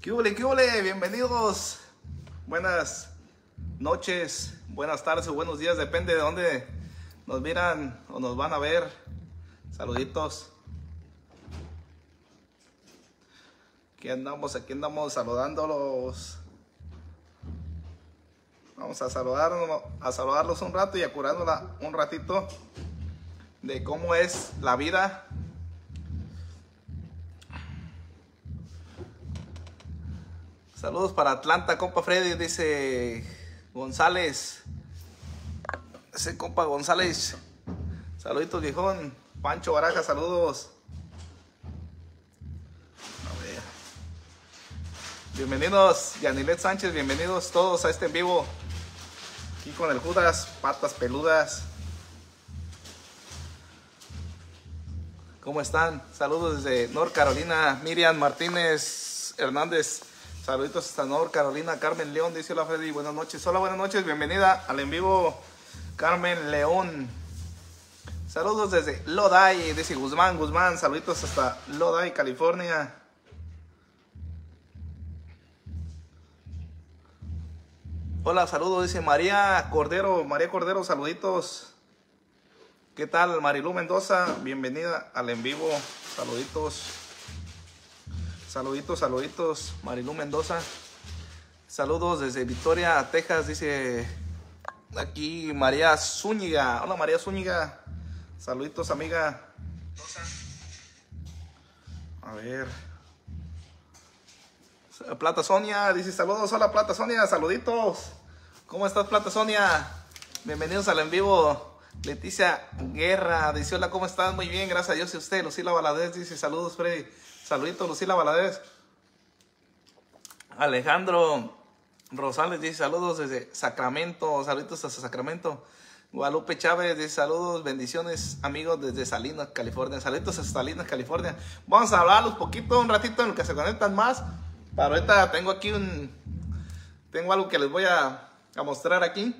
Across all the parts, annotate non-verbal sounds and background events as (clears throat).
¿Qué huele, qué? Bienvenidos. Buenas noches, buenas tardes o buenos días, depende de dónde nos miran o nos van a ver. Saluditos. Aquí andamos, aquí andamos saludándolos. Vamos a saludarnos, a saludarlos un rato y a curárnosla un ratito de cómo es la vida. Saludos para Atlanta, compa Freddy, dice González. Ese compa González. Saluditos, viejón. Pancho Baraja, saludos. A ver. Bienvenidos, Yanilet Sánchez, bienvenidos todos a este en vivo. Aquí con el Judas, patas peludas. ¿Cómo están? Saludos desde North Carolina. Miriam Martínez Hernández. Saluditos hasta North Carolina. Carmen León, dice hola Freddy. Buenas noches. Hola, buenas noches. Bienvenida al en vivo. Carmen León. Saludos desde Lodi, dice Guzmán. Guzmán, saluditos hasta Lodi, California. Hola, saludos, dice María Cordero. María Cordero, saluditos. ¿Qué tal, Marilu Mendoza? Bienvenida al en vivo. Saluditos. Saluditos, saluditos, Marilu Mendoza. Saludos desde Victoria, Texas, dice aquí María Zúñiga. Hola, María Zúñiga. Saluditos, amiga. A ver. Plata Sonia dice saludos. Hola, Plata Sonia. Saluditos. ¿Cómo estás, Plata Sonia? Bienvenidos al en vivo. Leticia Guerra dice hola, ¿cómo estás? Muy bien, gracias a Dios y usted. Lucila Valadez dice saludos, Freddy. Saluditos, Lucila Valadez. Alejandro Rosales dice saludos desde Sacramento. Saluditos hasta Sacramento. Guadalupe Chávez dice saludos, bendiciones, amigos desde Salinas, California. Saluditos hasta Salinas, California. Vamos a hablar un poquito, un ratito en lo que se conectan más. Para ahorita tengo aquí un. Tengo algo que les voy a, a mostrar aquí.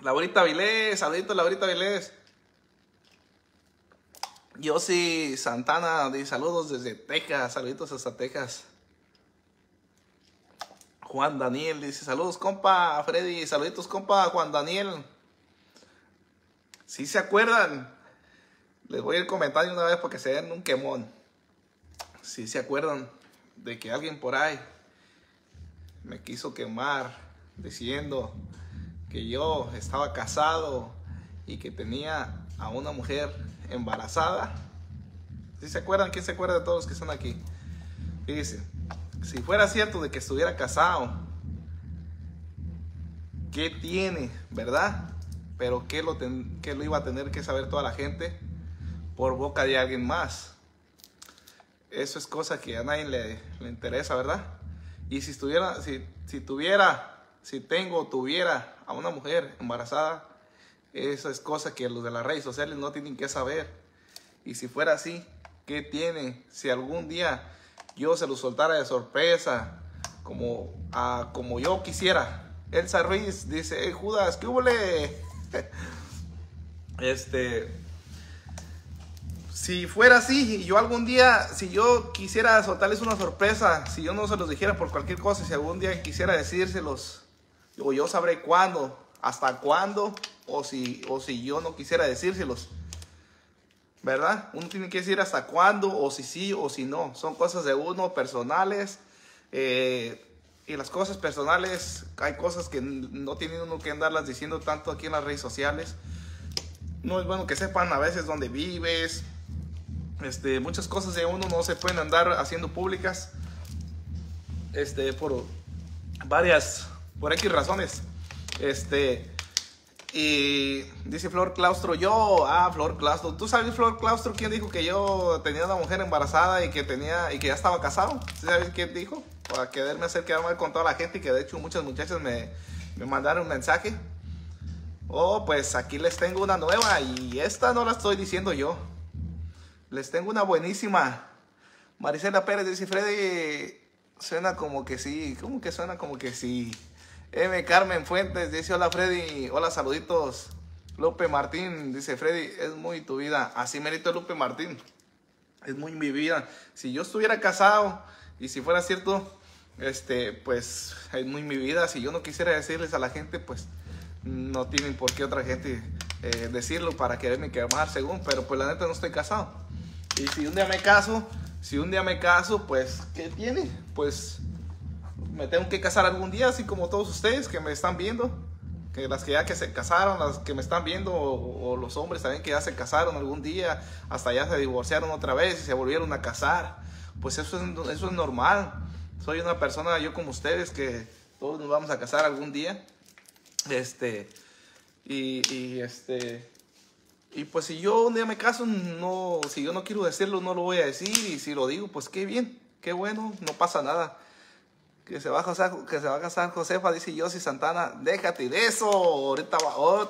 Laurita Vilés, saluditos, Laurita Vilés. Yossi Santana, dice saludos desde Texas, saluditos hasta Texas. Juan Daniel dice saludos, compa Freddy, saluditos, compa Juan Daniel. Si se acuerdan, les voy a ir comentando una vez porque se den un quemón. Si se acuerdan de que alguien por ahí me quiso quemar diciendo que yo estaba casado y que tenía a una mujer embarazada. ¿Sí se acuerdan? ¿Quién se acuerda de todos los que están aquí? Fíjense, si fuera cierto de que estuviera casado, ¿qué tiene, verdad? Pero ¿qué lo, ten, qué lo iba a tener que saber toda la gente por boca de alguien más? Eso es cosa que a nadie le, le interesa, ¿verdad? Y si estuviera, si, si tuviera, si tengo, tuviera a una mujer embarazada, eso es cosa que los de las redes sociales no tienen que saber. Y si fuera así, ¿qué tiene? Si algún día yo se lo soltara de sorpresa, como, a, como yo quisiera. Elsa Ruiz dice, Judas, ¿qué hubo? (laughs) este, si fuera así, yo algún día, si yo quisiera soltarles una sorpresa, si yo no se los dijera por cualquier cosa, si algún día quisiera decírselos, o yo sabré cuándo, hasta cuándo, o si, o si yo no quisiera decírselos. ¿Verdad? Uno tiene que decir hasta cuándo, o si sí, o si no. Son cosas de uno, personales. Eh, y las cosas personales, hay cosas que no tiene uno que andarlas diciendo tanto aquí en las redes sociales. No es bueno que sepan a veces dónde vives. Este, muchas cosas de uno no se pueden andar haciendo públicas. Este, por varias, por X razones. Este, y dice Flor Claustro, yo, ah, Flor Claustro, ¿tú sabes Flor Claustro quién dijo que yo tenía una mujer embarazada y que tenía y que ya estaba casado? ¿Sabes quién dijo? Para quererme hacer quedar mal con toda la gente y que de hecho muchas muchachas me, me mandaron un mensaje. Oh, pues aquí les tengo una nueva y esta no la estoy diciendo yo. Les tengo una buenísima. Marisela Pérez dice, Freddy, suena como que sí, ¿cómo que suena como que sí? M. Carmen Fuentes dice, hola Freddy, hola saluditos. Lupe Martín dice, Freddy, es muy tu vida. Así merito Lupe Martín. Es muy mi vida. Si yo estuviera casado Y si fuera cierto, este, pues es muy mi vida. Si yo no quisiera decirles a la gente, pues no tienen por qué otra gente eh, decirlo para quererme quemar según, pero pues la neta no estoy casado. Y si un día me caso, si un día me caso, pues ¿qué tiene? Pues me tengo que casar algún día, así como todos ustedes que me están viendo, que las que ya que se casaron, las que me están viendo, o, los hombres también que ya se casaron algún día, hasta ya se divorciaron otra vez y se volvieron a casar, pues eso es, eso es normal. Soy una persona, yo como ustedes, que todos nos vamos a casar algún día. Este, y, y este, y pues si yo un día me caso, no, si yo no quiero decirlo, no lo voy a decir. Y si lo digo, pues qué bien, qué bueno, no pasa nada. Que se va a casar, que se va a casar Josefa, dice Yossi Santana, déjate de eso, ahorita va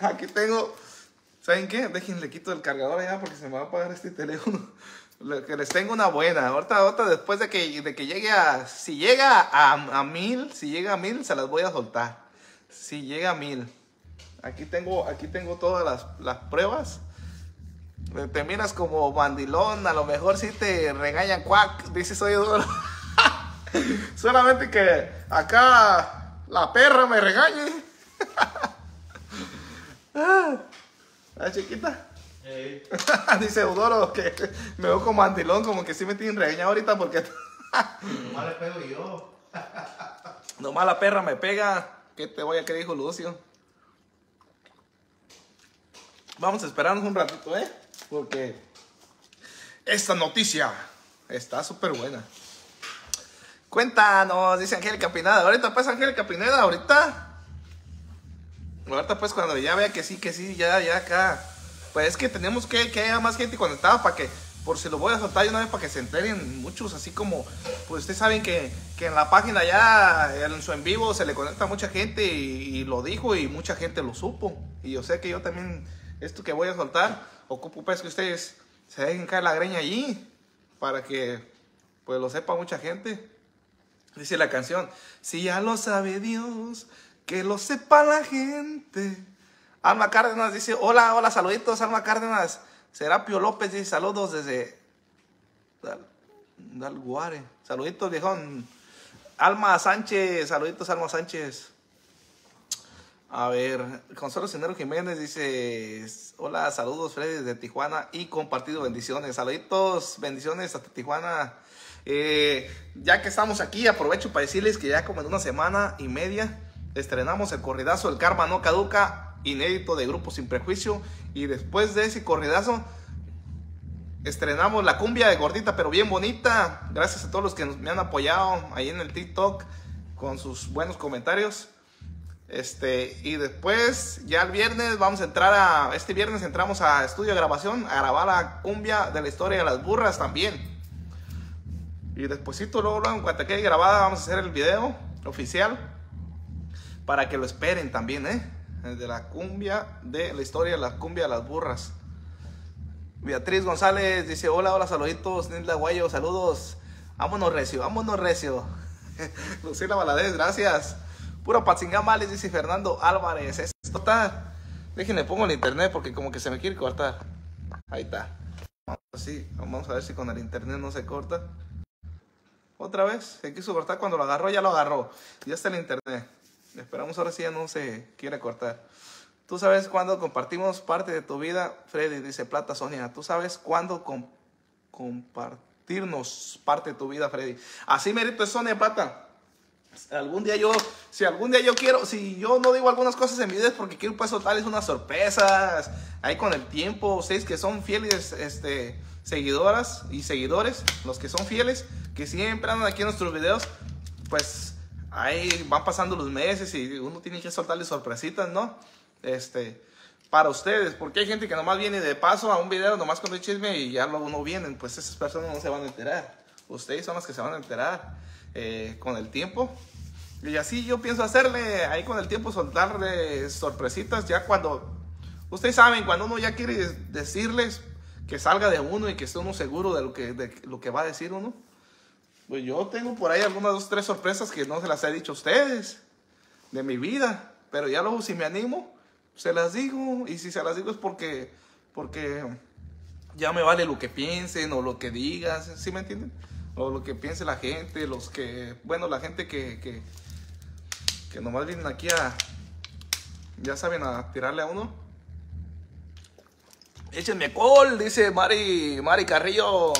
(laughs) Aquí tengo, ¿saben qué? Déjenle quito el cargador allá porque se me va a apagar este teléfono. (laughs) Que les tengo una buena. Ahorita, ahorita después de que, de que llegue a, si llega a, a mil, si llega a mil, se las voy a soltar. Si llega a mil. Aquí tengo, aquí tengo todas las, las pruebas. Te miras como bandilón, a lo mejor si te regañan cuac, dices soy duro. (laughs) Solamente que acá la perra me regañe. ¿La (laughs) chiquita? (laughs) Dice Eudoro que me veo como mandilón, como que sí me tienen regañado ahorita porque. Nomás le pego yo. Nomás la perra me pega. ¿Qué te voy a querer, dijo Lucio? Vamos a esperarnos un ratito, ¿eh? Porque esta noticia está súper buena. Cuéntanos, dice Angélica Pineda. Ahorita pues, Angélica Pineda, ahorita. Ahorita pues, cuando ya vea que sí, que sí, ya, ya acá. Pues es que tenemos que que haya más gente conectada para que, por si lo voy a soltar de una vez para que se enteren muchos, así como, pues ustedes saben que, que en la página ya, en su en vivo, se le conecta mucha gente y, y lo dijo y mucha gente lo supo. Y yo sé que yo también esto que voy a soltar, ocupo pues que ustedes se dejen caer la greña allí para que pues lo sepa mucha gente. Dice la canción, si ya lo sabe Dios, que lo sepa la gente. Alma Cárdenas dice, hola, hola, saluditos, Alma Cárdenas. Serapio López dice, saludos desde Dalguare. Saluditos, viejón. Alma Sánchez, saluditos, Alma Sánchez. A ver, Consuelo Cenero Jiménez dice, hola, saludos Freddy desde Tijuana y compartido bendiciones. Saluditos, bendiciones hasta Tijuana. Eh, ya que estamos aquí, aprovecho para decirles que ya como en una semana y media estrenamos el corridazo El Karma No Caduca, inédito de Grupo Sin Prejuicio. Y después de ese corridazo, estrenamos la cumbia de gordita, pero bien bonita. Gracias a todos los que me han apoyado ahí en el TikTok con sus buenos comentarios. Este, y después, ya el viernes, vamos a entrar a. Este viernes entramos a estudio de grabación a grabar la cumbia de la historia de las burras también. Y despuésito, luego, luego, en cuanto quede grabada, vamos a hacer el video oficial para que lo esperen también, ¿eh? De la cumbia de la historia de la cumbia de las burras. Beatriz González dice: Hola, hola, saluditos. Nilda Guayo, saludos. Vámonos recio, vámonos recio. (laughs) Lucila Valadez, gracias. Puro patzingama, les dice Fernando Álvarez. Esto está. Déjenle pongo el internet porque como que se me quiere cortar. Ahí está. Así, vamos a ver si con el internet no se corta. Otra vez, se quiso cortar cuando lo agarró, ya lo agarró. Ya está el internet. Esperamos ahora si ya no se quiere cortar. Tú sabes cuándo compartimos parte de tu vida, Freddy, dice Plata Sonia. Tú sabes cuándo compartirnos parte de tu vida, Freddy. Así merito es Sonia Plata. Algún día yo, si algún día yo quiero, si yo no digo algunas cosas en videos porque quiero pues soltarles unas sorpresas, ahí con el tiempo, ustedes que son fieles, este, seguidoras y seguidores, los que son fieles, que siempre andan aquí en nuestros videos, pues ahí van pasando los meses y uno tiene que soltarles sorpresitas, ¿no? Este, para ustedes, porque hay gente que nomás viene de paso a un video, nomás con el chisme y ya luego no vienen, pues esas personas no se van a enterar. Ustedes son los que se van a enterar. Eh, con el tiempo. Y así yo pienso hacerle ahí con el tiempo, soltarle sorpresitas ya cuando, ustedes saben, cuando uno ya quiere decirles que salga de uno y que esté uno seguro de lo que, de lo que va a decir uno. Pues yo tengo por ahí algunas dos, tres sorpresas que no se las he dicho a ustedes de mi vida. Pero ya luego si me animo, se las digo. Y si se las digo es porque, porque ya me vale lo que piensen o lo que digas, ¿sí me entienden? O lo que piense la gente, los que, bueno, la gente que, que, que nomás vienen aquí a, ya saben, a tirarle a uno. Échenme col, dice Mari, Mari Carrillo.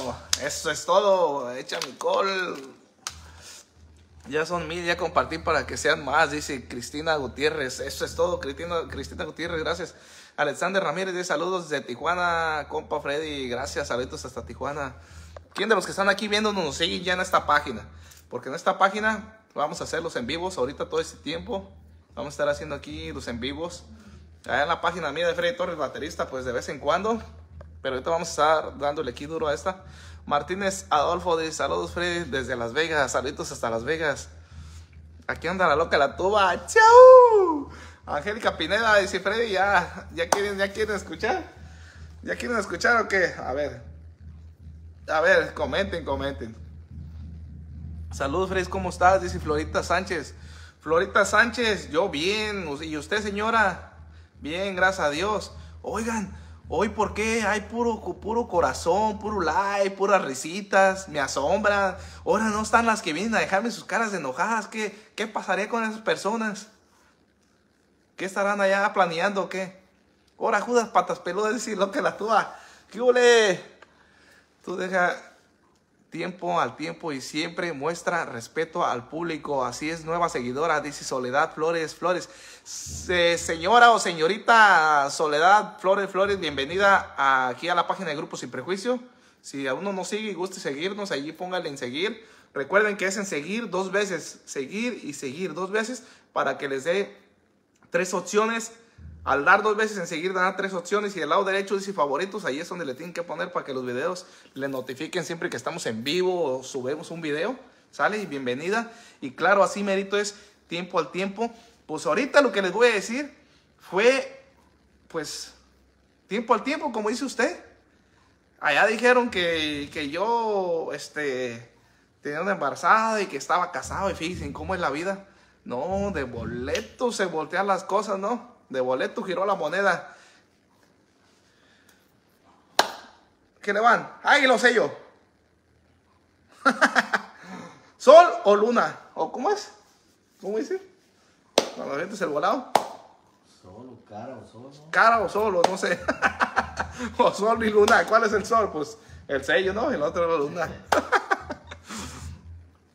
Eso es todo, échame col. Ya son mil, ya compartí para que sean más, dice Cristina Gutiérrez. Eso es todo, Cristina, Cristina Gutiérrez, gracias. Alexander Ramírez, de saludos desde Tijuana, compa Freddy, gracias, saludos hasta Tijuana. ¿Quién de los que están aquí viéndonos nos sigue ya en esta página? Porque en esta página vamos a hacer los en vivos ahorita todo este tiempo. Vamos a estar haciendo aquí los en vivos. Allá en la página mía de Freddy Torres, baterista, pues de vez en cuando. Pero ahorita vamos a estar dándole aquí duro a esta. Martínez Adolfo dice, saludos Freddy desde Las Vegas, saludos hasta Las Vegas. Aquí anda la loca la tuba. ¡Chau! Angélica Pineda dice, Freddy, ya, ya quieren, ya quieren escuchar. ¿Ya quieren escuchar o qué? A ver. A ver, comenten, comenten. Saludos, Freddy, ¿cómo estás? Dice Florita Sánchez. Florita Sánchez, yo bien. ¿Y usted, señora? Bien, gracias a Dios. Oigan, hoy por qué hay puro, puro corazón, puro like, puras risitas, me asombran. Ahora no están las que vienen a dejarme sus caras enojadas. ¿Qué, qué pasaría con esas personas? ¿Qué estarán allá planeando o qué? Ahora Judas patas peludas decir lo que la tuya. ¿Qué? Tú deja tiempo al tiempo y siempre muestra respeto al público. Así es, nueva seguidora, dice Soledad Flores Flores. Se, señora o señorita Soledad Flores Flores, bienvenida aquí a la página de Grupo Sin Prejuicio. Si a uno no sigue y guste seguirnos, allí póngale en seguir. Recuerden que es en seguir dos veces, seguir y seguir dos veces para que les dé tres opciones. Al dar dos veces en seguir, dan tres opciones y el lado derecho dice favoritos. Ahí es donde le tienen que poner para que los videos le notifiquen siempre que estamos en vivo o subimos un video. Sale y bienvenida. Y claro, así merito es tiempo al tiempo. Pues ahorita lo que les voy a decir fue, pues, tiempo al tiempo, como dice usted. Allá dijeron que, que yo, este, tenía una embarazada y que estaba casado. Y fíjense cómo es la vida. No, de boleto se voltean las cosas, ¿no? De boleto giró la moneda. ¿Qué le van? ¡Ay, lo sé yo! (laughs) ¿Sol o luna? ¿O cómo es? ¿Cómo dice? Cuando avientes el volado. Solo, cara o sol, ¿no? Cara o solo, no sé. (laughs) o sol y luna. ¿Cuál es el sol? Pues el sello, ¿no? El otro la luna. (laughs)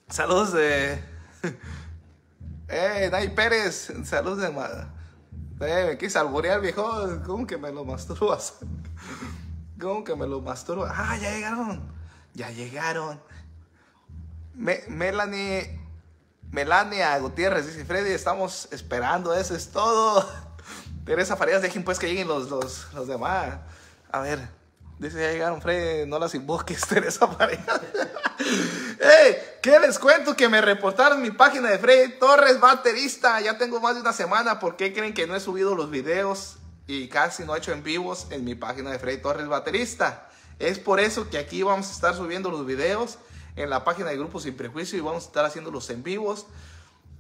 Saludos de. Eh, Nay Pérez, saludos de. Eh, me quise alborear, viejo. ¿Cómo que me lo masturbas? (laughs) ¿Cómo que me lo masturbo? Ah, ya llegaron. Ya llegaron. Me- Melanie. Melania Gutiérrez dice: Freddy, estamos esperando, eso es todo. (laughs) Teresa Farías, dejen pues que lleguen los, los, los demás. A ver, dice: Ya llegaron, Freddy, no las invoques, (laughs) Teresa Farías. ¡Ey! ¿Qué les cuento? Que me reportaron mi página de Freddy Torres, baterista. Ya tengo más de una semana. ¿Por qué creen que no he subido los videos y casi no he hecho en vivos en mi página de Freddy Torres, baterista? Es por eso que aquí vamos a estar subiendo los videos en la página de Grupo Sin Prejuicio y vamos a estar haciendo los en vivos.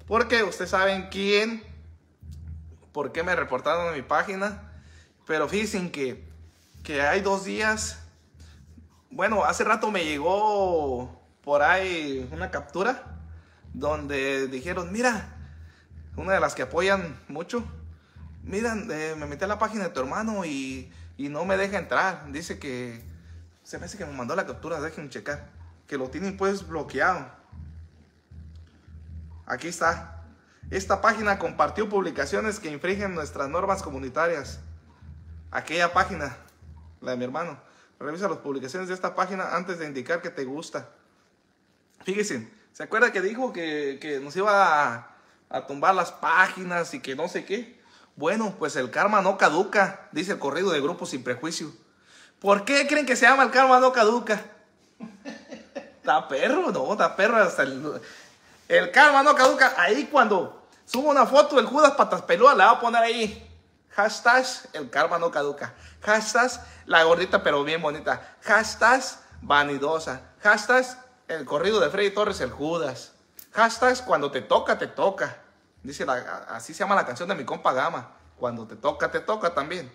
Porque ustedes saben quién, por qué me reportaron en mi página. Pero fíjense que, que hay dos días bueno, hace rato me llegó por ahí una captura donde dijeron, mira, una de las que apoyan mucho, mira, eh, me metí a la página de tu hermano y, y no me deja entrar. Dice que, se me hace que me mandó la captura, déjenme checar, que lo tienen pues bloqueado. Aquí está. Esta página compartió publicaciones que infringen nuestras normas comunitarias. Aquella página, la de mi hermano. Revisa las publicaciones de esta página antes de indicar que te gusta. Fíjense, ¿se acuerda que dijo que, que nos iba a, a tumbar las páginas y que no sé qué? Bueno, pues el karma no caduca, dice el corrido de Grupo Sin Prejuicio. ¿Por qué creen que se llama el karma no caduca? Está perro, no, está perro hasta el... El karma no caduca. Ahí cuando subo una foto del Judas Patas Peludas, le voy a poner ahí. Hashtag el karma no caduca. Hashtag la gordita pero bien bonita. Hashtag vanidosa. Hashtag el corrido de Freddy Torres, el Judas. Hashtag cuando te toca, te toca. Dice la- así se llama la canción de mi compa Gama. Cuando te toca, te toca también.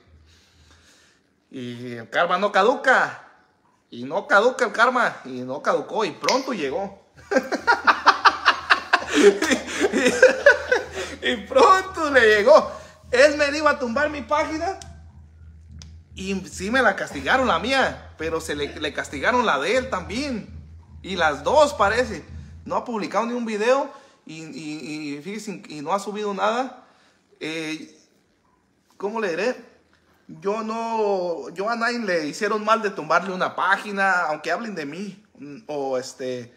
Y el karma no caduca. Y no caduca el karma. Y no caducó. Y pronto llegó. (laughs) y, pronto le llegó. Él me iba a tumbar mi página. Y sí me la castigaron la mía. Pero se le, castigaron la de él también. Y las dos parece. No ha publicado ni un video. Y, y, no ha subido nada. Eh, ¿Cómo le diré? Yo no, yo a nadie le hicieron mal de tumbarle una página, aunque hablen de mí, o este,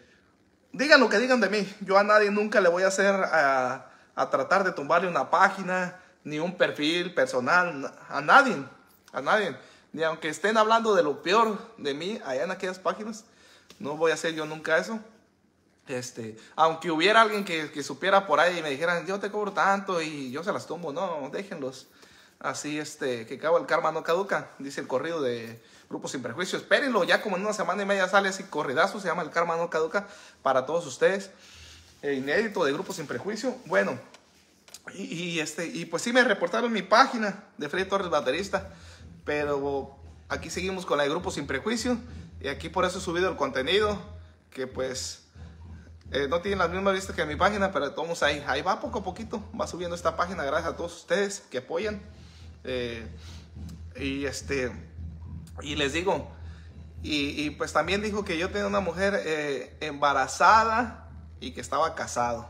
digan lo que digan de mí. Yo a nadie nunca le voy a hacer a, tratar de tumbarle una página, ni un perfil personal, a nadie, a nadie. Ni aunque estén hablando de lo peor de mí allá en aquellas páginas, no voy a hacer yo nunca eso. Este, aunque hubiera alguien que, que supiera por ahí y me dijeran, yo te cobro tanto y yo se las tumbo, no, déjenlos. Así, este, que cabo el karma no caduca, dice el corrido de Grupo Sin Prejuicio. Espérenlo, ya como en una semana y media sale así corridazo, se llama El karma no caduca para todos ustedes. Eh, inédito de Grupo Sin Prejuicio. Bueno, y, este, y pues sí me reportaron mi página de Freddy Torres Baterista, pero aquí seguimos con de Grupo Sin Prejuicio y aquí por eso he subido el contenido que pues eh, no tiene las mismas vistas que mi página, pero todos ahí, ahí va poco a poquito, va subiendo esta página gracias a todos ustedes que apoyan. Eh, y este, y les digo, y, pues también dijo que yo tenía una mujer eh, embarazada y que estaba casado.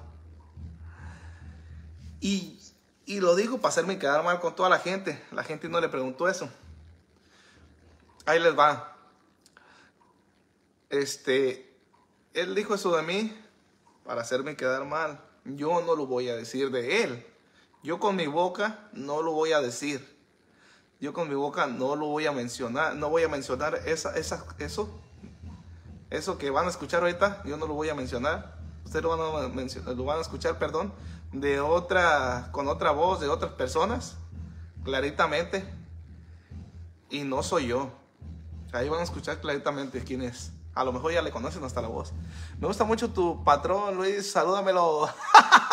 Y, y lo dijo para hacerme quedar mal con toda la gente. La gente no le preguntó eso. Ahí les va. Este, él dijo eso de mí para hacerme quedar mal. Yo no lo voy a decir de él. Yo con mi boca no lo voy a decir. Yo con mi boca no lo voy a mencionar. No voy a mencionar esa, esa, eso. Eso que van a escuchar ahorita, yo no lo voy a mencionar. Ustedes lo van a, escuchar, perdón, de otra, con otra voz, de otras personas, claritamente. Y no soy yo. Ahí van a escuchar claritamente quién es. A lo mejor ya le conocen hasta la voz. Me gusta mucho tu patrón, Luis. Salúdamelo.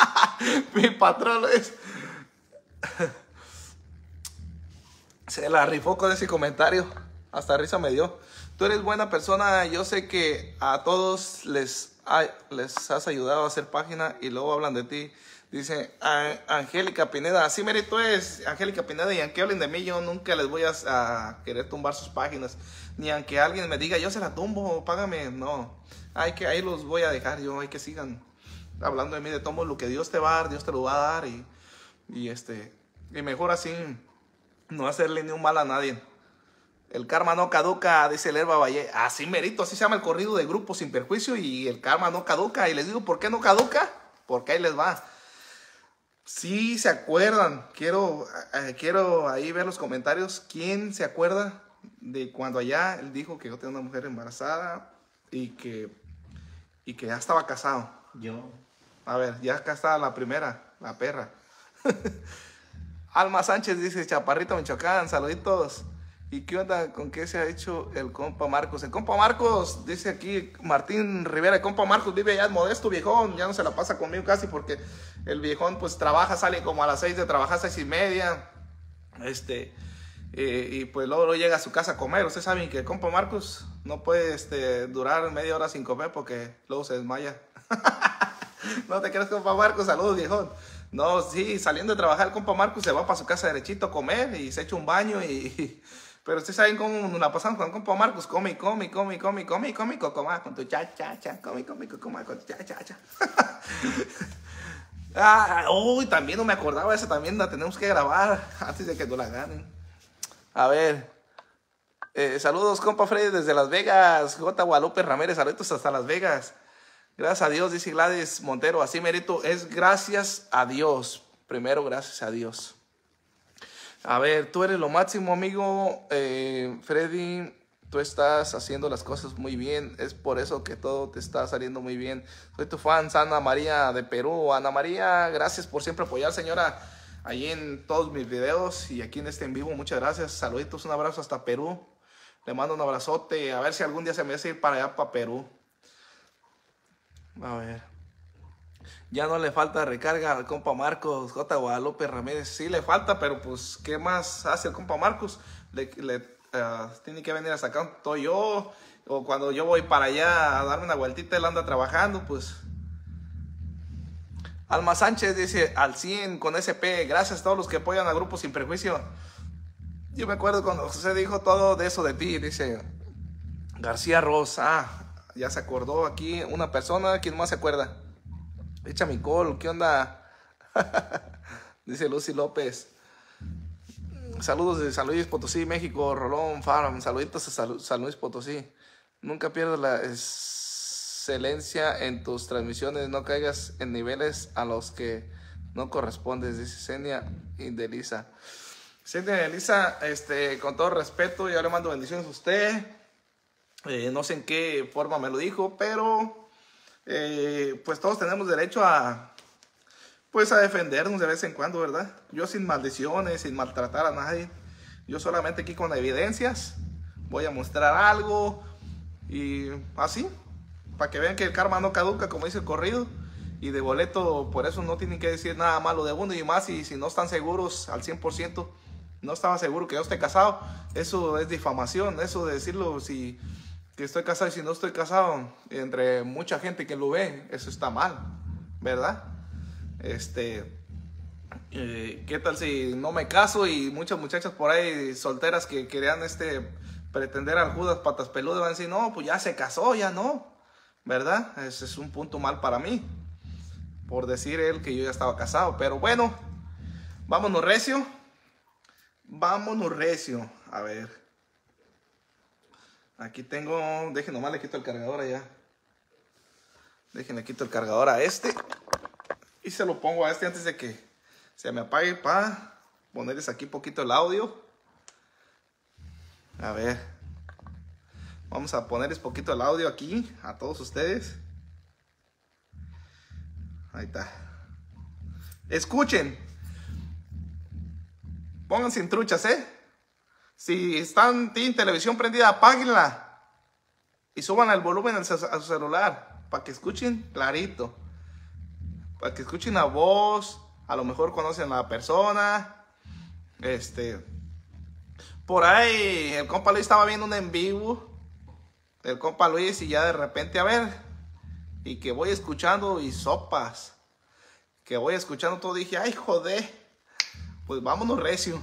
(laughs) Mi patrón, Luis. Se la rifó con ese comentario. Hasta risa me dio. Tú eres buena persona. Yo sé que a todos les, les has ayudado a hacer página y luego hablan de ti. Dice Angélica Pineda, así mérito es, Angélica Pineda, y aunque hablen de mí, yo nunca les voy a, querer tumbar sus páginas, ni aunque alguien me diga, yo se la tumbo, págame, no, hay que, ahí los voy a dejar yo, hay que sigan hablando de mí, de todo lo que Dios te va a dar, Dios te lo va a dar, y, y este, y mejor así, no hacerle ni un mal a nadie. El karma no caduca, dice el Herba Valle. Así merito, así se llama el corrido de grupo sin perjuicio y el karma no caduca. Y les digo, ¿por qué no caduca? Porque ahí les va. Si se acuerdan, quiero, eh, quiero ahí ver los comentarios. ¿Quién se acuerda de cuando allá él dijo que yo tenía una mujer embarazada y que, y que ya estaba casado? Yo. A ver, ya acá está la primera, la perra. (laughs) Alma Sánchez dice, Chaparrito Michoacán, saluditos. ¿Y qué onda con qué se ha hecho el compa Marcos? El compa Marcos, dice aquí Martín Rivera, el compa Marcos vive allá en Modesto, viejón, ya no se la pasa conmigo casi porque el viejón pues trabaja, sale como a las seis de trabajar, seis y media, este, eh, y pues luego, llega a su casa a comer. Ustedes saben que el compa Marcos no puede este, durar media hora sin comer porque luego se desmaya. (laughs) no te creas, compa Marcos, saludos, viejón. No, sí, saliendo de trabajar, el compa Marcos se va para su casa derechito a comer y se echa un baño y... Pero ustedes saben cómo nos la pasamos con compa Marcos, come, come, come, come, come, come, come, con tu cha, cha, cha, come, come, come, con tu cha, cha, cha. ah, uy, también no me acordaba esa, también la tenemos que grabar (laughs) antes de que no la ganen. A ver, eh, saludos, compa Freddy, desde Las Vegas. J. Guadalupe Ramírez, saludos hasta Las Vegas. Gracias a Dios, dice Gladys Montero. Así merito, es gracias a Dios. Primero, gracias a Dios. A ver, tú eres lo máximo, amigo. Eh, Freddy, tú estás haciendo las cosas muy bien. Es por eso que todo te está saliendo muy bien. Soy tu fan, Ana María de Perú. Ana María, gracias por siempre apoyar, señora, ahí en todos mis videos y aquí en este en vivo. Muchas gracias. Saluditos, un abrazo hasta Perú. Le mando un abrazote. A ver si algún día se me hace ir para allá, para Perú. A ver. Ya no le falta recarga al compa Marcos, J. Guadalupe Ramírez. Sí le falta, pero pues, ¿qué más hace el compa Marcos? Le, eh, tiene que venir hasta acá estoy yo, o cuando yo voy para allá a darme una vueltita, él anda trabajando, pues. Alma Sánchez dice, al 100 con SP, gracias a todos los que apoyan a Grupo Sin Prejuicio. Yo me acuerdo cuando José dijo todo de eso de ti, dice García Rosa, ah, ya se acordó aquí una persona, ¿quién más se acuerda? Echa mi col, ¿qué onda? (laughs) dice Lucy López. Saludos de San Luis Potosí, México, Rolón Farm. Saluditos a San Luis Potosí. Nunca pierdas la excelencia en tus transmisiones. No caigas en niveles a los que no correspondes, dice Senia Indelisa. Senia Indelisa, este, con todo respeto, yo le mando bendiciones a usted. Eh, no sé en qué forma me lo dijo, pero eh, pues todos tenemos derecho a pues a defendernos de vez en cuando, ¿verdad? Yo sin maldiciones, sin maltratar a nadie. Yo solamente aquí con evidencias voy a mostrar algo y así, para que vean que el karma no caduca, como dice el corrido. Y de boleto, por eso no tienen que decir nada malo de uno y más. Y si no están seguros al 100%, no estaba seguro que yo esté casado, eso es difamación. Eso de decirlo, si que estoy casado y si no estoy casado, entre mucha gente que lo ve, eso está mal, ¿verdad? Este, eh, ¿qué tal si no me caso y muchas muchachas por ahí solteras que querían este pretender al Judas patas peludas van a decir, no, pues ya se casó, ya no, ¿verdad? Ese es un punto mal para mí, por decir él que yo ya estaba casado, pero bueno, vámonos recio, vámonos recio, a ver, aquí tengo, déjenme nomás le quito el cargador allá, déjenme quito el cargador a este, y se lo pongo a este antes de que se me apague para ponerles aquí poquito el audio. A ver. Vamos a ponerles poquito el audio aquí a todos ustedes. Ahí está. Escuchen. Pónganse en truchas, ¿eh? Si están, tienen televisión prendida, apáguenla. Y suban el volumen a su celular para que escuchen clarito para que escuchen la voz, a lo mejor conocen a la persona. Este, por ahí el compa Luis estaba viendo un en vivo el compa Luis y ya de repente, a ver, y que voy escuchando y sopas, que voy escuchando todo, dije, ay, joder, pues vámonos recio.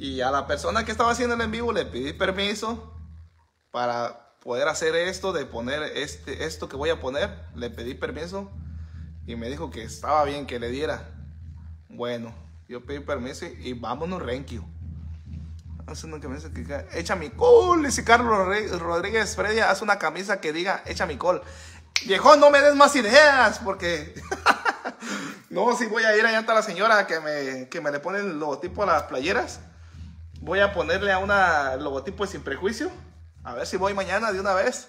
Y a la persona que estaba haciendo el en vivo le pedí permiso para poder hacer esto, de poner este, esto que voy a poner, le pedí permiso y me dijo que estaba bien que le diera. Bueno, yo pedí permiso y vámonos, Renkio. Que me dice que echa mi col. Dice Carlos Rodríguez Freddy, haz una camisa que diga echa mi col. Viejo, no me des más ideas porque. (laughs) no, si voy a ir allá a la señora que me, que me le pone el logotipo a las playeras. Voy a ponerle a una logotipo de sin prejuicio. A ver si voy mañana de una vez.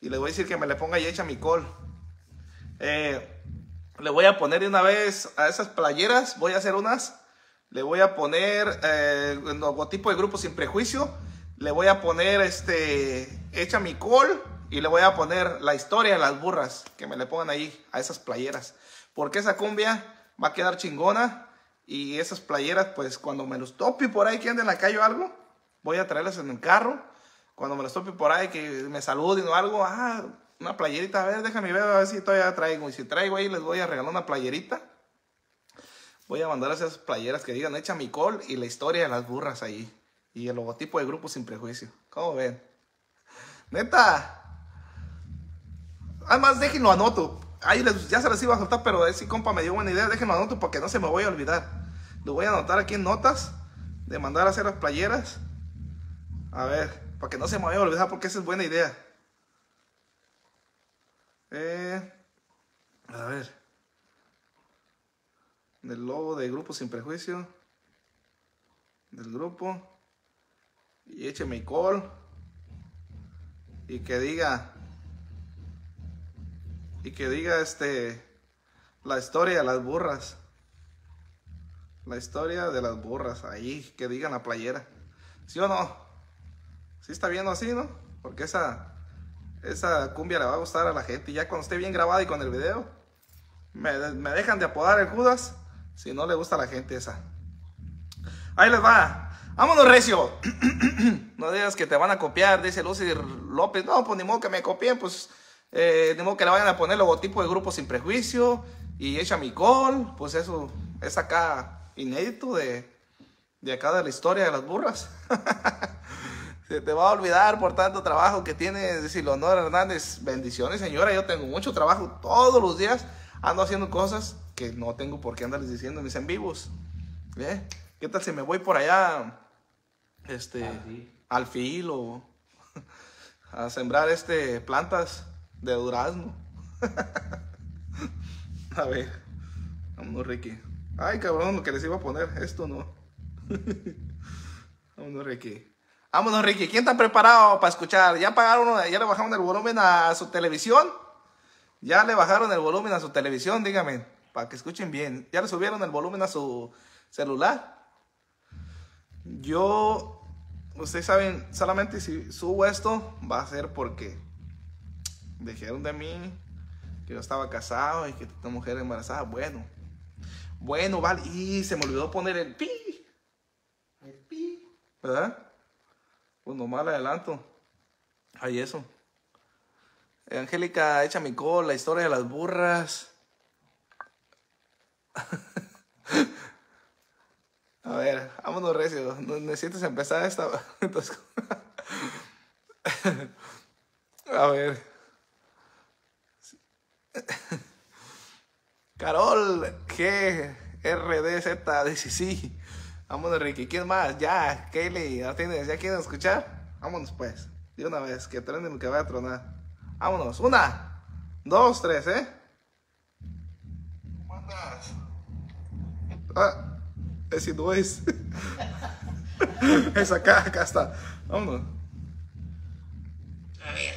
Y le voy a decir que me le ponga y echa mi col. Eh, le voy a poner de una vez a esas playeras, voy a hacer unas. Le voy a poner eh, el logotipo de Grupo Sin Prejuicio. Le voy a poner este, Echa mi col. Y le voy a poner la historia de las burras. Que me le pongan ahí a esas playeras. Porque esa cumbia va a quedar chingona. Y esas playeras, pues cuando me los tope por ahí que anden en la calle o algo, voy a traerlas en el carro. Cuando me los tope por ahí, que me saluden o algo, ah, una playerita, a ver, déjame ver a ver si todavía traigo. Y si traigo ahí, les voy a regalar una playerita. Voy a mandar esas playeras que digan echa mi col y la historia de las burras ahí. Y el logotipo de Grupo Sin Prejuicio. ¿Cómo ven? Neta. Además, déjenlo anoto. Ahí ya se les iba a soltar, pero ese compa me dio buena idea. Déjenlo anoto porque no se me voy a olvidar. Lo voy a anotar aquí en notas de mandar a hacer las playeras. A ver, para que no se me vaya a olvidar porque esa es buena idea. Eh, a ver. Del logo de Grupo Sin Prejuicio. Del grupo. Y écheme mi call. Y que diga. Y que diga este. La historia de las burras. La historia de las burras. Ahí, que digan la playera. ¿Sí o no? ¿Sí está viendo así, no? Porque esa esa cumbia le va a gustar a la gente. Y ya cuando esté bien grabada y con el video, me, dejan de apodar el Judas si no le gusta a la gente esa. Ahí les va. Vámonos, Recio. (clears throat) no digas que te van a copiar, dice Lucy López. No, pues ni modo que me copien, pues eh, ni modo que le vayan a poner logotipo de Grupo Sin Prejuicio y echa mi gol. Pues eso es acá inédito de, de acá de la historia de las burras. (laughs) Se te va a olvidar por tanto trabajo que tienes, decir, Leonor Hernández. Bendiciones, señora. Yo tengo mucho trabajo todos los días. Ando haciendo cosas que no tengo por qué andarles diciendo en mis en vivos. ¿Eh? ¿Qué tal si me voy por allá este, al filo, (laughs) a sembrar este, plantas de durazno. (laughs) a ver, vámonos Ricky. Ay cabrón, lo que les iba a poner, esto no. (laughs) vámonos Ricky. Vámonos Ricky, ¿quién está preparado para escuchar? ¿Ya pagaron, ya le bajaron el volumen a su televisión? ¿Ya le bajaron el volumen a su televisión? Dígame, para que escuchen bien. ¿Ya le subieron el volumen a su celular? Yo ustedes saben, solamente si subo esto va a ser porque dijeron de mí que yo estaba casado y que tengo mujer embarazada. Bueno, bueno, vale. Y se me olvidó poner el pi. El pi. ¿Verdad? Pues nomás le adelanto. Hay eso. Angélica, echa mi cola, la historia de las burras. (laughs) A ver, vámonos recio. Necesitas empezar esta. (laughs) (laughs) A ver. Carol G. RDZ dice sí. Vámonos, Ricky. ¿Quién más? Ya, Kaylee, ¿ya tienes? ¿Ya quieren escuchar? Vámonos, pues. De una vez, que truenen lo que va a tronar. Vámonos. Una, dos, tres, ¿eh? ¿Cuántas? Ah. Ese no es. (laughs) es acá, acá está. Vámonos. A ver.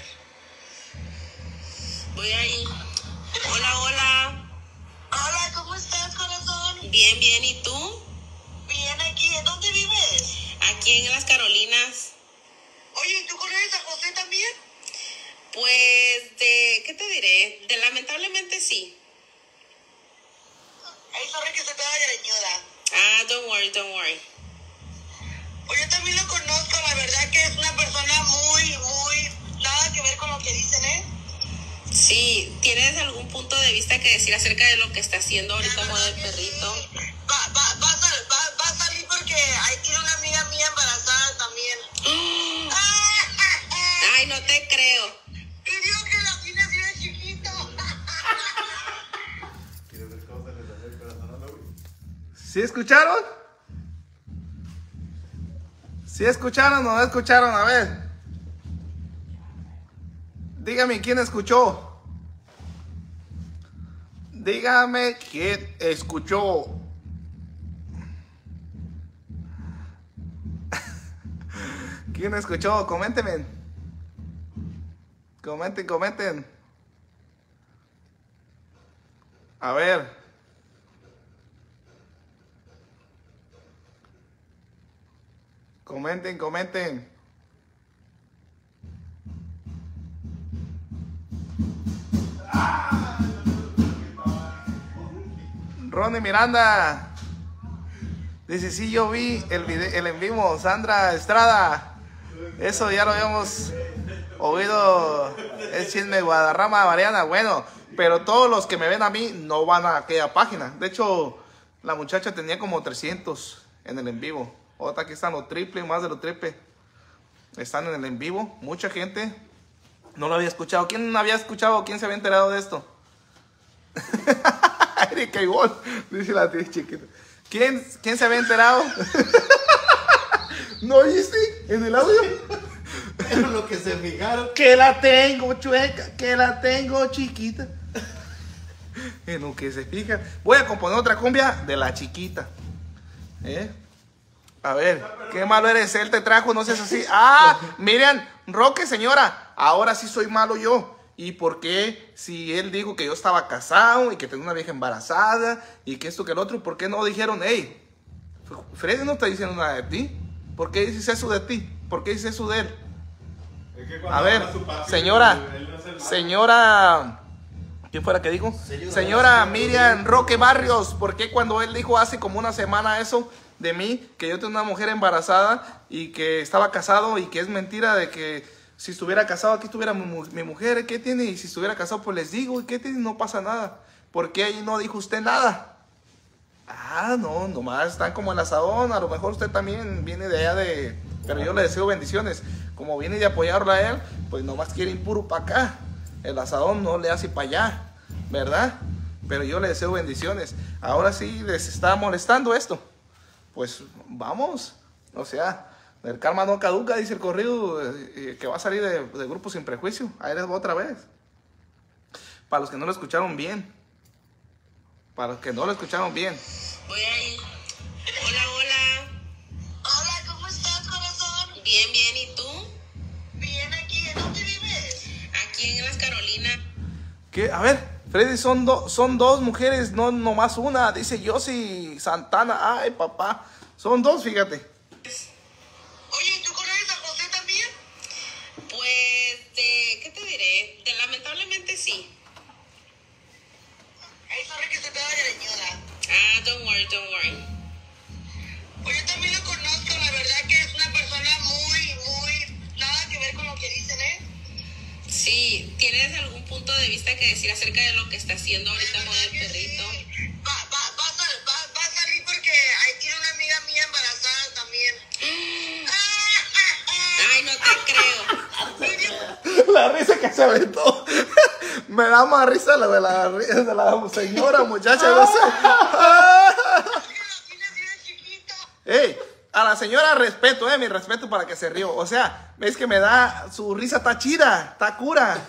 Voy ahí. Hola, hola. Hola, ¿cómo estás, corazón? Bien, bien. ¿Y tú? Bien, aquí. ¿En dónde vives? Aquí en las Carolinas. Oye, ¿tú conoces a José también? Pues, de, ¿qué te diré? De lamentablemente sí. Ay, sorry que se te vaya reñuda. Ah, don't worry, don't worry. Pues yo también lo conozco, la verdad que es una persona muy, muy, nada que ver con lo que dicen, ¿eh? Sí, ¿tienes algún punto de vista que decir acerca de lo que está haciendo ahorita La con verdad el que perrito? sí. Va, va, va, a sal- va- va a salir porque ahí tiene una amiga mía embarazada también. (laughs) Ay, no te creo. Y digo que la tiene así de chiquito. ¿Sí escucharon? ¿Sí escucharon o no escucharon? A ver. Dígame quién escuchó. Dígame quién escuchó. (laughs) ¿Quién escuchó? Coméntenme. Comenten, comenten. A ver. Comenten, comenten. Ronnie Miranda. Dice, sí, yo vi el, vide- el en vivo. Sandra Estrada. Eso ya lo habíamos oído. Es chisme Guadarrama, Mariana. Bueno, pero todos los que me ven a mí no van a aquella página. De hecho, la muchacha tenía como 300 en el en vivo. Otra aquí están los triple, más de los triple. Están en el en vivo. Mucha gente no lo había escuchado. ¿Quién había escuchado? ¿Quién se había enterado de esto? (laughs) Erika igual, dice la tía chiquita. ¿Quién, ¿Quién se había enterado? (laughs) ¿No oíste en el audio? Pero lo que se fijaron. Que la tengo chueca, que la tengo chiquita. En lo que se fija. Voy a componer otra cumbia de la chiquita. ¿Eh? A ver, qué malo eres. Él te trajo, no seas así. Ah, Miriam, Roque, señora. Ahora sí soy malo yo. ¿Y por qué? Si él dijo que yo estaba casado y que tenía una vieja embarazada y que esto que el otro, ¿por qué no dijeron, hey, Freddy no está diciendo nada de ti? ¿Por qué dices eso de ti? ¿Por qué dices eso de él? A ver, señora, señora, ¿quién fue la que dijo? Señora, Señora señora Miriam Roque Barrios, ¿por qué cuando él dijo hace como una semana eso, de mí que yo tengo una mujer embarazada y que estaba casado y que es mentira de que si estuviera casado aquí estuviera mi, mu- mi mujer, ¿qué tiene? Y si estuviera casado pues les digo, ¿y qué tiene? No pasa nada. ¿Por qué ahí no dijo usted nada? Ah, no, nomás están como el asadón. A lo mejor usted también viene de allá de. Pero yo le deseo bendiciones. Como viene de apoyarlo a él, pues nomás quiere ir puro para acá. El asadón no le hace para allá, ¿verdad? Pero yo le deseo bendiciones. Ahora sí les está molestando esto. Pues vamos. O sea, el karma no caduca, dice el corrido eh, eh, que va a salir de, de Grupo Sin Prejuicio. Ahí les voy otra vez. Para los que no lo escucharon bien. Para los que no lo escucharon bien. Voy a ir. Hola, hola. Hola, ¿cómo estás, corazón? Bien, bien. ¿Y tú? Bien aquí, ¿en dónde vives? Aquí en Las Carolinas. ¿Qué? A ver, Freddy, son, do- son dos mujeres, no nomás una. Dice Yossi Santana. Ay, papá. Son dos, fíjate. Que decir acerca de lo que está haciendo ahorita con el perrito? sí. Va, va, va, va, va a salir porque ahí tiene una amiga mía embarazada también. (gasps) Ay, no te creo. (laughs) La risa que se aventó. (laughs) Me da más risa la de la, de la señora, muchacha. No sé. (laughs) Ey, a la señora respeto, eh, mi respeto para que se rió. O sea, es que me da, su risa está chida, está cura.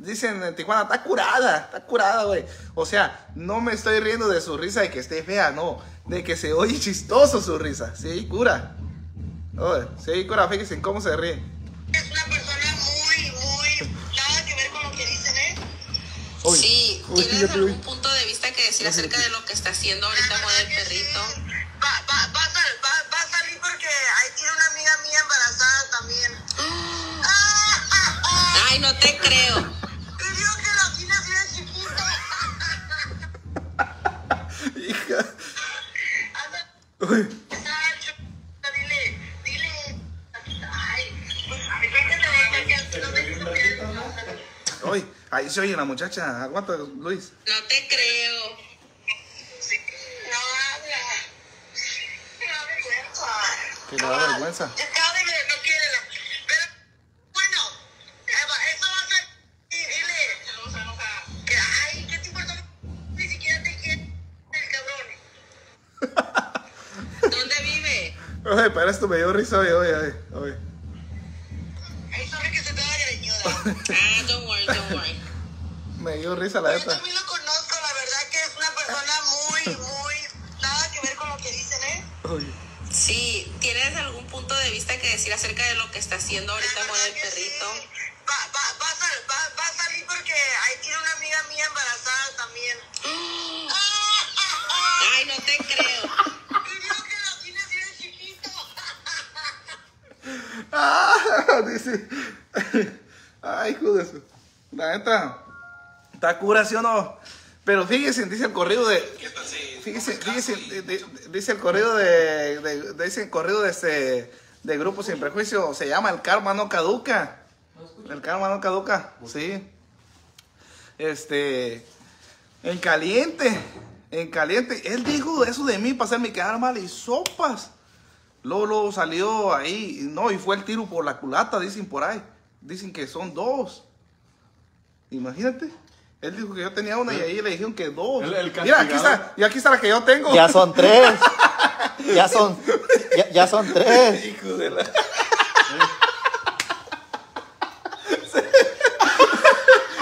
Dicen en Tijuana, está curada, está curada, güey. O sea, no me estoy riendo de su risa de que esté fea, no. De que se oye chistoso su risa. Sí, cura. Oye, sí, cura, fíjense en cómo se ríe. Es una persona muy, muy... Nada que ver con lo que dicen, ¿eh? Uy, Sí, uy, ¿tienes uy. algún punto de vista que decir acerca de lo que está haciendo ahorita con el perrito? Va, va, va, va, va a salir porque ahí tiene una amiga mía embarazada también. Ay, no te creo. Uy, ahí se oye la muchacha. Aguanta, Luis. No te creo. No habla. Me da vergüenza. Que le da vergüenza. Oye, pero esto me dio risa, oye, oye, oye, oye. Ay, sorry que se te vaya ñoda. Ah, don't worry, don't worry. Me dio risa la Yo neta. también lo conozco, la verdad que es una persona muy, muy... Nada que ver con lo que dicen, ¿eh? Uy. Sí, ¿tienes algún punto de vista que decir acerca de lo que está haciendo ahorita con el perrito? sí. Dice. Ay, hijo de su. La neta. Está cura, ¿sí o no? Pero fíjense, dice el corrido de. Fíjense, fíjense, dice el corrido de, de- dice el corrido de este de Grupo Sin Prejuicio, se llama El Karma No Caduca. El Karma No Caduca, sí. Este, en caliente, en caliente. Él dijo eso de mí para hacerme quedar mal y sopas. Luego, luego salió ahí, no, y fue el tiro por la culata, dicen por ahí. Dicen que son dos. Imagínate. Él dijo que yo tenía una y ahí le dijeron que dos. El- el Mira, aquí está, y aquí está la que yo tengo. Ya son tres. (laughs) Ya son, ya, ya son tres. Hijo de la...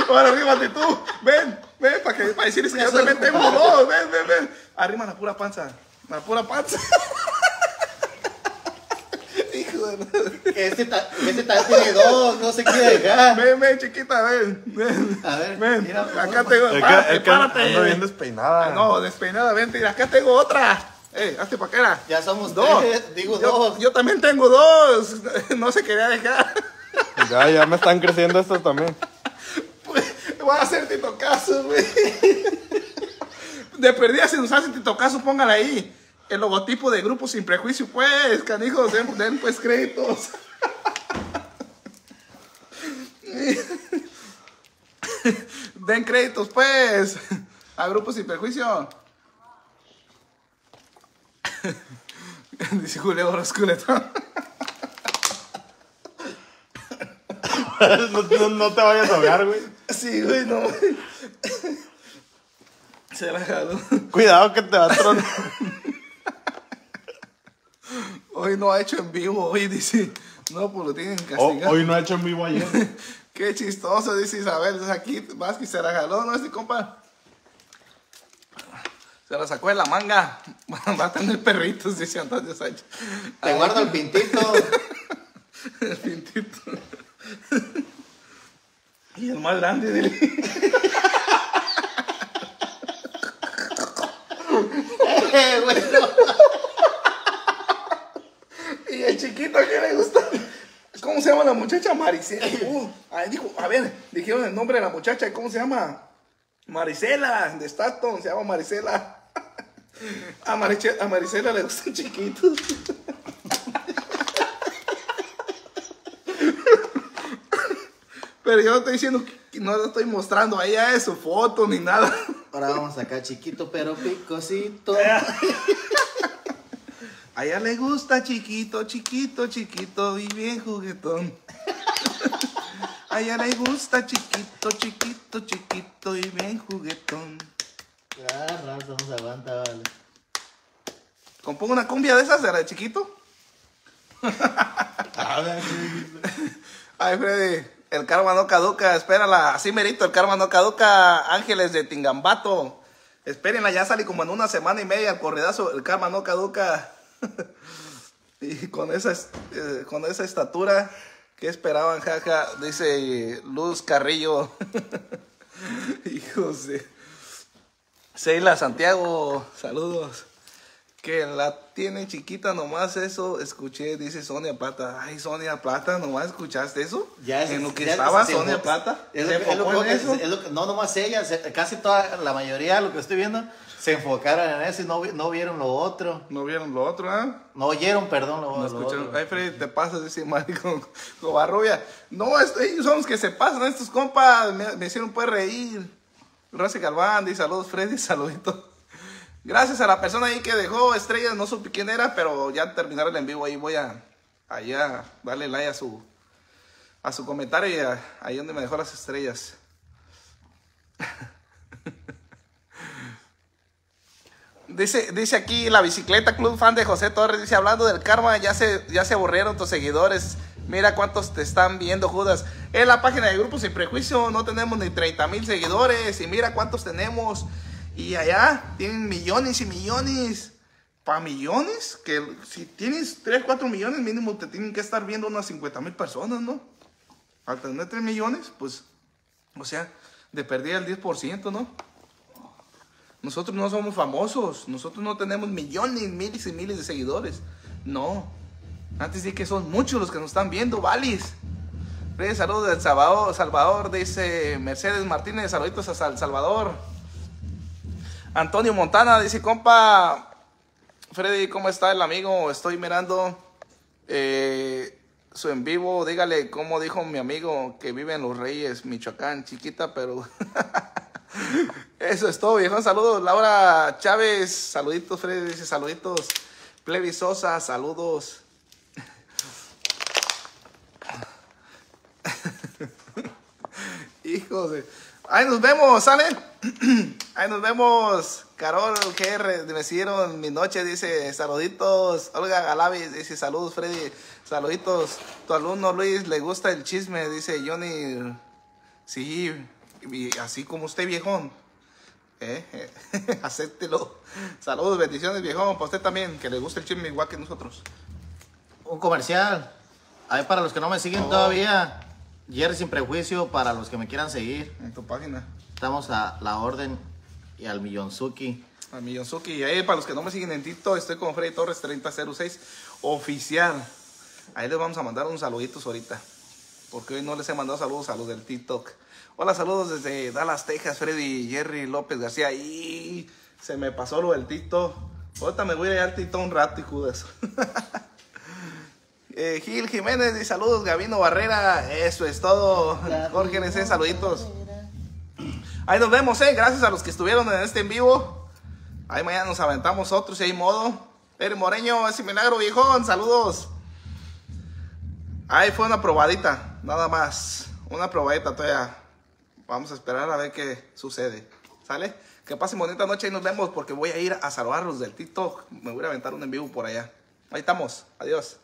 Ahora arrímate tú. Ven, ven, para que para decirles que yo también tengo dos. Ven, ven, ven. Arrima la pura panza. La pura panza. (laughs) Que este, ta- este tal tiene dos, no se quiere dejar. Ven, ven, chiquita, ven. ven. A ver, ven. mira, acá tengo. Que, párate, párate. ando bien despeinada. Ah, No, despeinada, vente. Acá tengo otra. Eh, hazte para acá. Ya somos Dos. tres, digo yo, dos. Yo también tengo dos. (laughs) No se quería dejar. Ya, ya me están creciendo estos también. Voy a hacer tito caso, güey. De perdida, si nos hacen tito caso, póngala ahí. El logotipo de Grupo Sin Prejuicio, pues, canijos, den, den, pues créditos. (laughs) Den créditos, pues, a Grupo Sin Prejuicio. (laughs) Dice Julio Orozculeto. (laughs) no, no- no te vayas a ahogar, güey. Sí, güey, no. Se la jaló. Cuidado que te va a tronar. Hoy no ha hecho en vivo, hoy dice. No, pues lo tienen Oh, castigar. hoy no ha hecho en vivo ayer. (laughs) Qué chistoso, dice Isabel. Entonces aquí Vázquez se la jaló, ¿no? Este compa. Se la sacó de la manga. (laughs) Va a tener perritos, dice Antonio Sánchez. Te guardo el pintito. (laughs) El pintito. Y el más grande, dile. Eh, güey, no. Y el chiquito que le gusta. ¿Cómo se llama la muchacha? Maricela. (laughs) Uh, ahí dijo, a ver, dijeron el nombre de la muchacha. ¿Cómo se llama? Maricela, de Staton, se llama Maricela. (laughs) A, Mariche- a Maricela le gustan chiquitos. (laughs) Pero yo no estoy diciendo que no lo estoy mostrando ahí a su foto ni nada. Ahora vamos acá, chiquito pero picosito. A ella le gusta chiquito, chiquito, chiquito y bien juguetón. (laughs) A ella le gusta chiquito, chiquito, chiquito y bien juguetón. Ah, raza, no se aguanta, vale. Compongo una cumbia de esas, ¿era de chiquito? (laughs) Ay, Freddy, el karma no caduca, espérala. Así merito, el karma no caduca. Ángeles de Tingambato. Espérenla, ya sale como en una semana y media el corridazo. El karma no caduca. (laughs) y con esa, es- eh, con esa estatura, ¿qué esperaban, jaja? Dice Luz Carrillo. (laughs) Hijos de. Seila Santiago, saludos. Que la tiene chiquita nomás eso, escuché, dice Sonia Plata. Ay, Sonia Plata, nomás escuchaste eso. Ya es- en lo que ya estaba se Sonia Plata. Es lo, que- es lo que- eso. es- es lo que- no nomás ella, casi toda la mayoría de lo que estoy viendo se enfocaron en eso y no, no vieron lo otro. No vieron lo otro, ¿ah? No oyeron, perdón, lo, No lo escucharon. otro. Ay, Freddy, te pasas, dice Mari con Covarrubia. No, es- ellos son los que se pasan, estos compas. Me, me hicieron pues reír. Gracias, Galván. Dice saludos, Freddy, (laughs) saluditos. Gracias a la persona ahí que dejó estrellas, no supe quién era, pero ya al terminar el en vivo ahí voy a allá darle like a su a su comentario y a- ahí donde me dejó las estrellas. (laughs) Dice, dice aquí la bicicleta club fan de José Torres, dice hablando del karma, ya se, ya se aburrieron tus seguidores. Mira cuántos te están viendo, Judas. En la página de Grupo Sin Prejuicio no tenemos ni 30 mil seguidores. Y mira cuántos tenemos. Y allá tienen millones y millones. ¿Para millones? Que si tienes 3, 4 millones, mínimo te tienen que estar viendo unas 50 mil personas, ¿no? Al tener 3 millones, pues, o sea, de perdida el 10%, ¿no? Nosotros no somos famosos, nosotros no tenemos millones, miles y miles de seguidores. No. Antes sí que son muchos los que nos están viendo, Valis. Freddy, saludos del Salvador, Salvador, dice Mercedes Martínez, saluditos a El Salvador. Antonio Montana dice, compa, Freddy, ¿cómo está el amigo? Estoy mirando eh, su en vivo. Dígale cómo dijo mi amigo que vive en Los Reyes, Michoacán, chiquita, pero... (laughs) (laughs) Eso es todo, viejo. Saludos, Laura Chávez. Saluditos, Freddy. Saluditos. Plevi Sosa, saludos. (laughs) Hijos de. Ahí nos vemos, ¿sale? (clears throat) Ahí nos vemos. Carol GR, me siguieron mi noche, dice saluditos. Olga Galavis dice saludos, Freddy. Saluditos. Tu alumno Luis le gusta el chisme, dice Johnny. Sí, y así como usted, viejón. Eh, eh, (laughs) acéptelo. Saludos, bendiciones, viejón. Para usted también, que le gusta el chisme igual que nosotros. Un comercial. Ahí para los que no me siguen Oh. todavía, Jerry Sin Prejuicio, para los que me quieran seguir. En tu página. Estamos a la orden y al Millonzuki. A Millonzuki. Y ahí, para los que no me siguen en TikTok, estoy con Freddy Torres 3006 oficial. Ahí les vamos a mandar unos saluditos ahorita. Porque hoy no les he mandado saludos a los del TikTok. Hola, saludos desde Dallas, Texas, Freddy Jerry López García. Y se me pasó lo del TikTok. Ahorita me voy a ir al tito un rato, de eso. (laughs) Eh, Gil Jiménez, y saludos, Gabino Barrera. Eso es todo. Jorge NC, saluditos. Ahí nos vemos, eh. Gracias a los que estuvieron en este en vivo. Ahí mañana nos aventamos otros si hay modo. Eri Moreño, ese milagro viejón, saludos. Ahí fue una probadita, nada más. Una probadita todavía. Vamos a esperar a ver qué sucede. ¿Sale? Que pasen bonita noche y nos vemos porque voy a ir a saludarlos del TikTok. Me voy a aventar un en vivo por allá. Ahí estamos. Adiós.